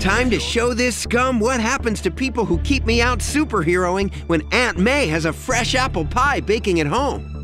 Time to show this scum what happens to people who keep me out superheroing when Aunt May has a fresh apple pie baking at home.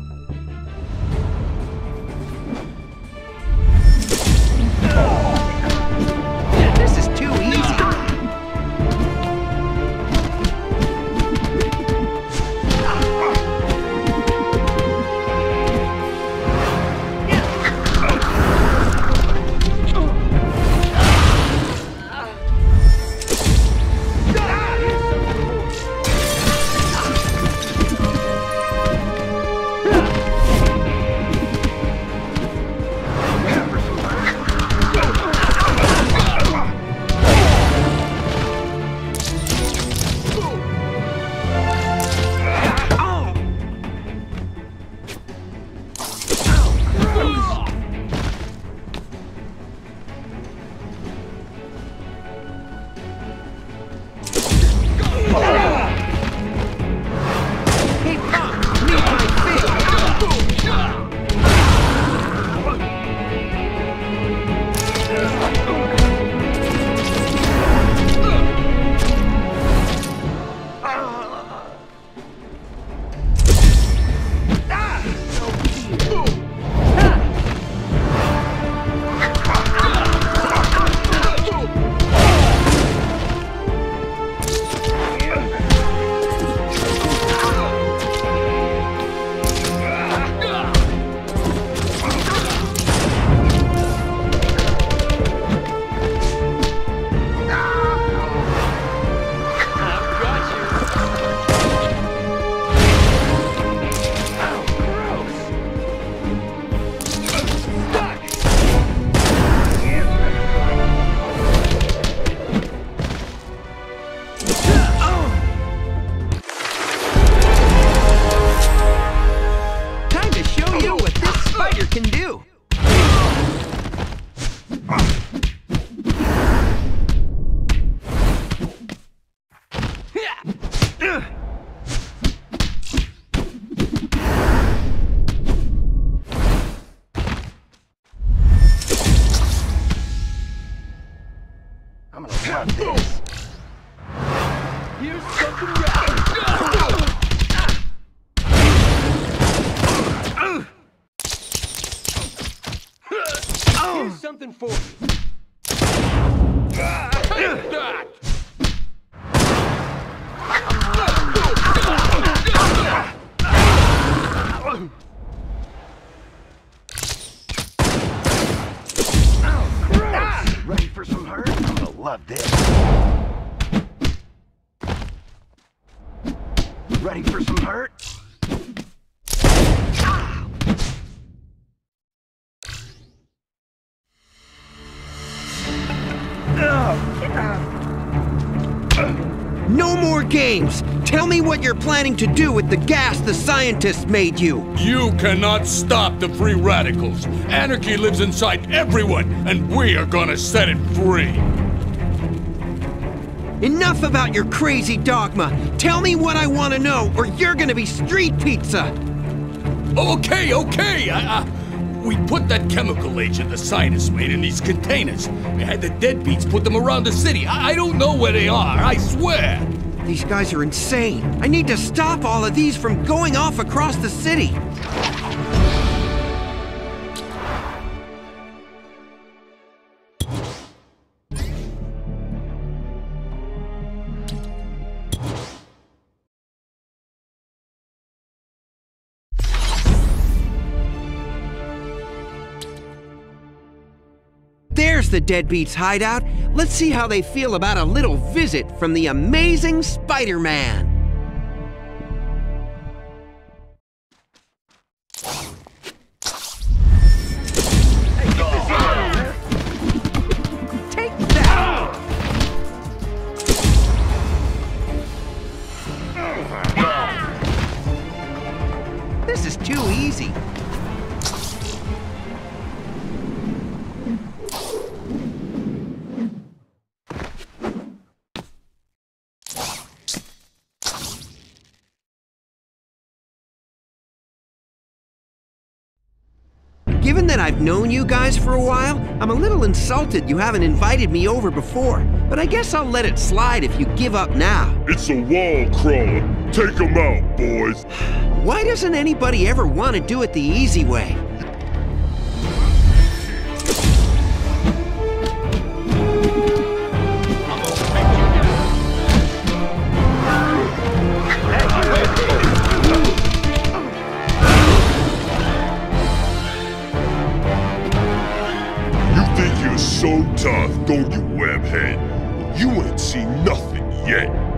Here's something for you. Take that! Ready for some hurt? I'm gonna love this. Ready for some hurt? No more games! Tell me what you're planning to do with the gas the scientists made you! You cannot stop the free radicals. Anarchy lives inside everyone, and we are gonna set it free. Enough about your crazy dogma! Tell me what I want to know, or you're gonna be street pizza! Okay, okay. I, I, we put that chemical agent the scientists made in these containers. We had the deadbeats put them around the city. I, I don't know where they are, I swear. These guys are insane. I need to stop all of these from going off across the city. There's the Deadbeats hideout. Let's see how they feel about a little visit from the amazing Spider-Man. Take given that I've known you guys for a while, I'm a little insulted you haven't invited me over before. But I guess I'll let it slide if you give up now. It's a wall crawler. Take him out, boys. Why doesn't anybody ever want to do it the easy way? Don't you, webhead? You ain't seen nothing yet.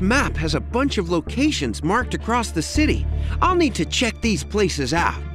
This map has a bunch of locations marked across the city. I'll need to check these places out.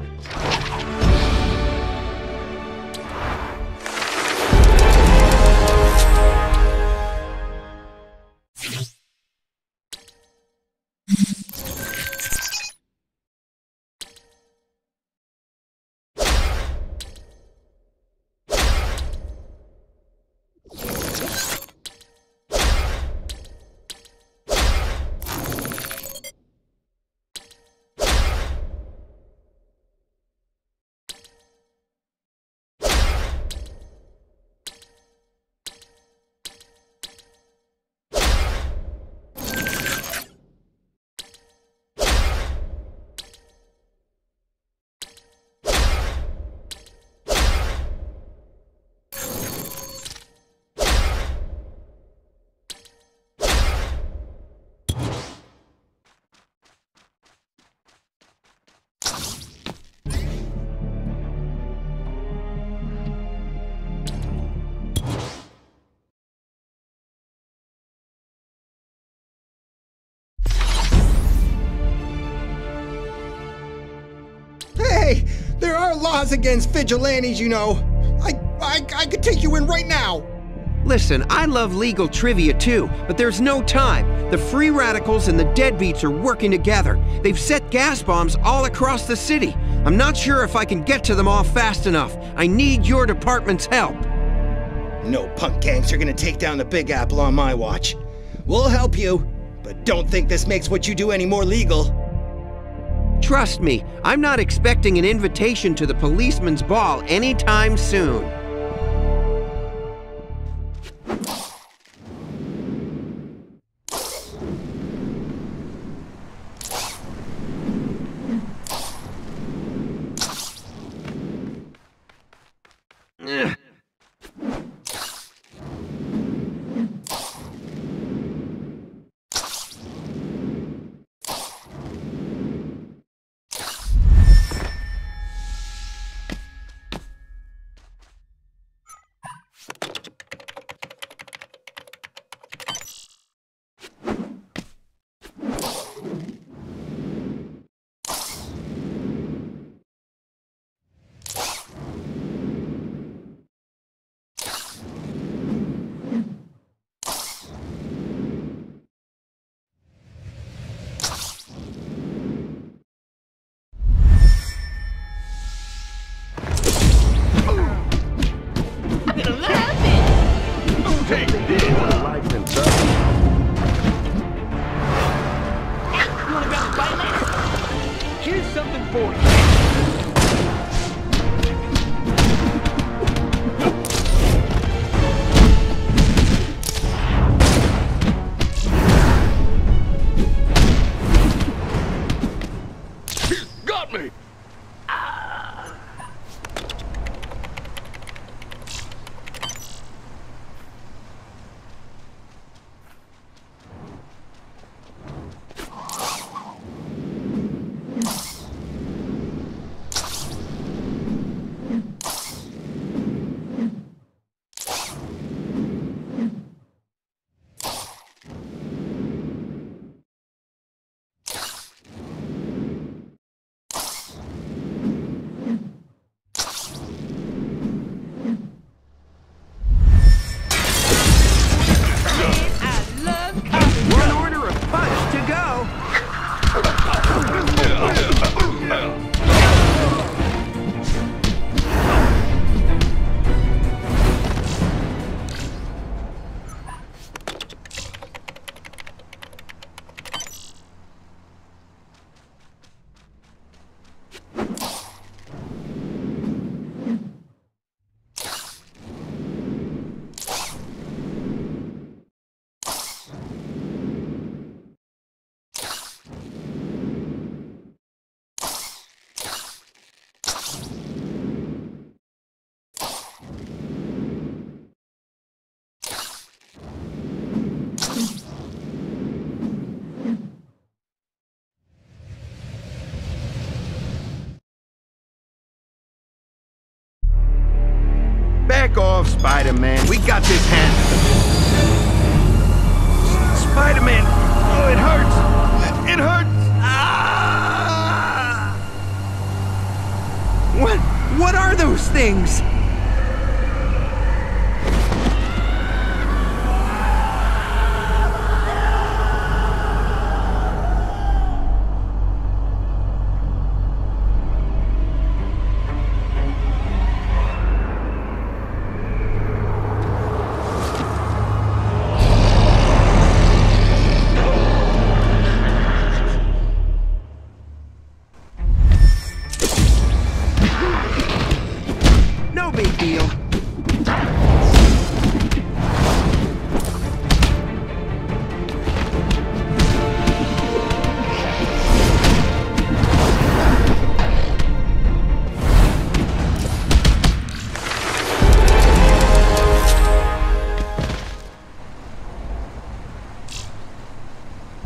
Are laws against vigilantes, you know. I, I, I could take you in right now. Listen, I love legal trivia too, but there's no time. The free radicals and the deadbeats are working together. They've set gas bombs all across the city. I'm not sure if I can get to them all fast enough. I need your department's help. No punk gangs are gonna take down the Big Apple on my watch. We'll help you, but don't think this makes what you do any more legal. Trust me, I'm not expecting an invitation to the policeman's ball anytime soon. Take this! Life you want to Here's something for you. me! We got this handled. Spider-Man! Oh, it hurts! It hurts! Ah! What? What are those things?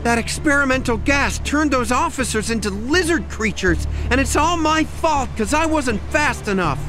That experimental gas turned those officers into lizard creatures, and it's all my fault because I wasn't fast enough.